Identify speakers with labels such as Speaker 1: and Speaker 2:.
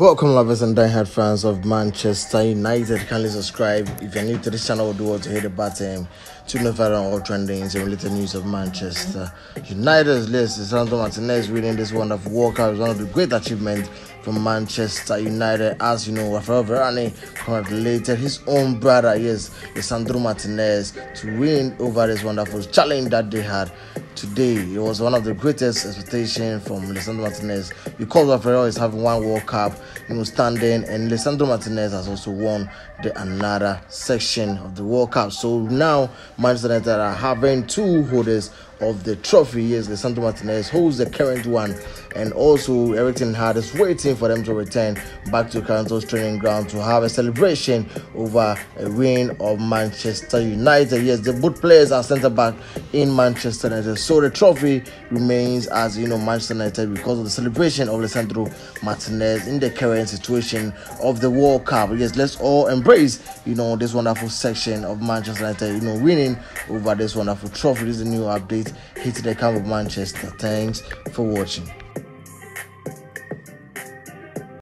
Speaker 1: Welcome, lovers and diehard fans of Manchester United. Kindly subscribe if you're new to this channel. Do want to hit the button to notify on all trendings and related news of Manchester United's list. Lisandro Martinez winning this wonderful Cup is one of the great achievements from Manchester United. As you know, Rafael Varane congratulated his own brother, yes, Lisandro Martinez, to win over this wonderful challenge that they had today. It was one of the greatest expectations from Lisandro Martinez because Rafael is having one World Cup, you know, standing, and Lisandro Martinez has also won the another section of the World Cup. So now Manchester United are having two holders of the trophy. Yes, Lisandro Martinez holds the current one, and also ten Hag is waiting for them to return back to Carrington training ground to have a celebration over a win of Manchester United. Yes, the both players are centre back in Manchester United, so the trophy remains as you know Manchester United because of the celebration of Lisandro Martinez in the current situation of the World Cup. Yes, let's all embrace you know this wonderful section of Manchester United, you know, winning over this wonderful trophy. This is a new update. Hit the camp of Manchester. Thanks for watching.